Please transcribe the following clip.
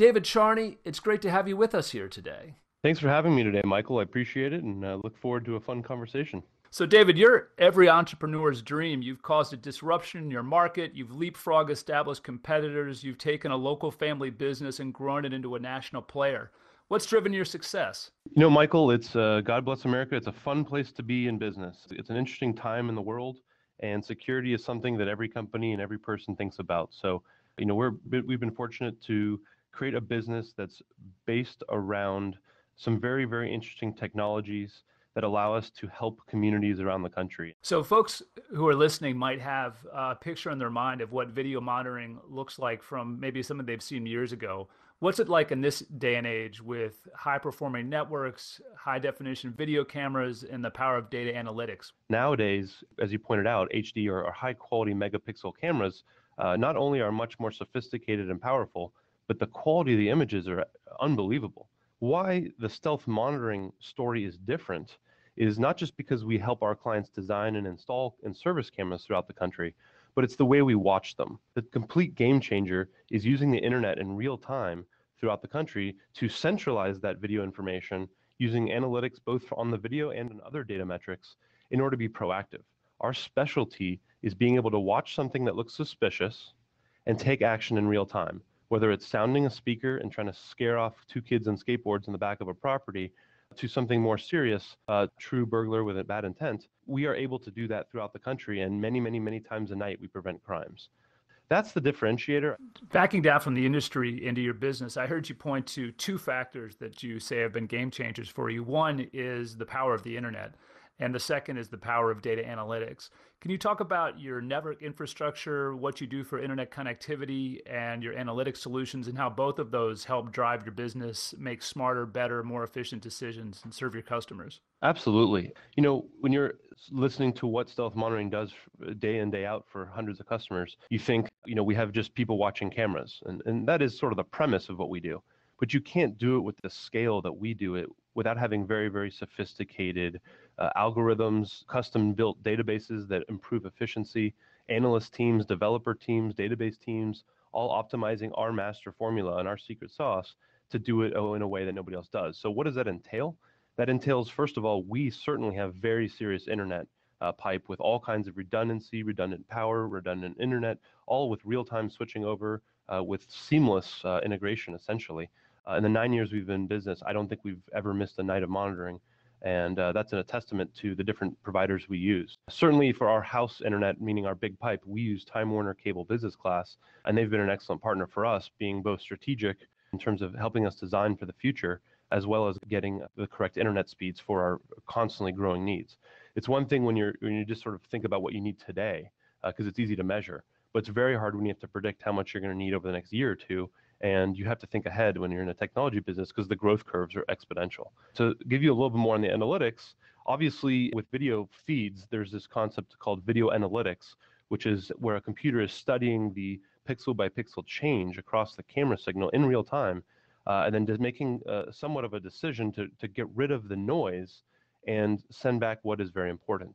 David Charney, it's great to have you with us here today. Thanks for having me today, Michael. I appreciate it and uh, look forward to a fun conversation. So, David, you're every entrepreneur's dream. You've caused a disruption in your market. You've leapfrog established competitors. You've taken a local family business and grown it into a national player. What's driven your success? You know, Michael, it's uh, God bless America. It's a fun place to be in business. It's an interesting time in the world, and security is something that every company and every person thinks about. So, you know, we're we've been fortunate to create a business that's based around some very very interesting technologies that allow us to help communities around the country. So, folks who are listening might have a picture in their mind of what video monitoring looks like from maybe something they've seen years ago. What's it like in this day and age with high performing networks, high definition video cameras, and the power of data analytics? Nowadays, as you pointed out, HD or, or high quality megapixel cameras uh, not only are much more sophisticated and powerful, but the quality of the images are unbelievable why the stealth monitoring story is different is not just because we help our clients design and install and service cameras throughout the country, but it's the way we watch them. The complete game changer is using the internet in real time throughout the country to centralize that video information using analytics both on the video and in other data metrics in order to be proactive. Our specialty is being able to watch something that looks suspicious and take action in real time whether it's sounding a speaker and trying to scare off two kids on skateboards in the back of a property to something more serious, a true burglar with a bad intent, we are able to do that throughout the country. And many, many, many times a night, we prevent crimes. That's the differentiator. Backing down from the industry into your business, I heard you point to two factors that you say have been game changers for you. One is the power of the internet and the second is the power of data analytics. Can you talk about your network infrastructure, what you do for internet connectivity, and your analytics solutions, and how both of those help drive your business, make smarter, better, more efficient decisions, and serve your customers? Absolutely. You know, when you're listening to what stealth monitoring does day in, day out for hundreds of customers, you think, you know, we have just people watching cameras. And, and that is sort of the premise of what we do. But you can't do it with the scale that we do it without having very, very sophisticated uh, algorithms, custom built databases that improve efficiency, analyst teams, developer teams, database teams, all optimizing our master formula and our secret sauce to do it oh, in a way that nobody else does. So, what does that entail? That entails, first of all, we certainly have very serious internet uh, pipe with all kinds of redundancy, redundant power, redundant internet, all with real time switching over uh, with seamless uh, integration essentially. Uh, in the nine years we've been in business, I don't think we've ever missed a night of monitoring. And uh, that's a testament to the different providers we use. Certainly for our house internet, meaning our big pipe, we use Time Warner Cable Business Class, and they've been an excellent partner for us, being both strategic in terms of helping us design for the future, as well as getting the correct internet speeds for our constantly growing needs. It's one thing when you're when you just sort of think about what you need today, because uh, it's easy to measure, but it's very hard when you have to predict how much you're going to need over the next year or two and you have to think ahead when you're in a technology business because the growth curves are exponential. To give you a little bit more on the analytics, obviously with video feeds, there's this concept called video analytics, which is where a computer is studying the pixel by pixel change across the camera signal in real time, uh, and then making uh, somewhat of a decision to, to get rid of the noise and send back what is very important.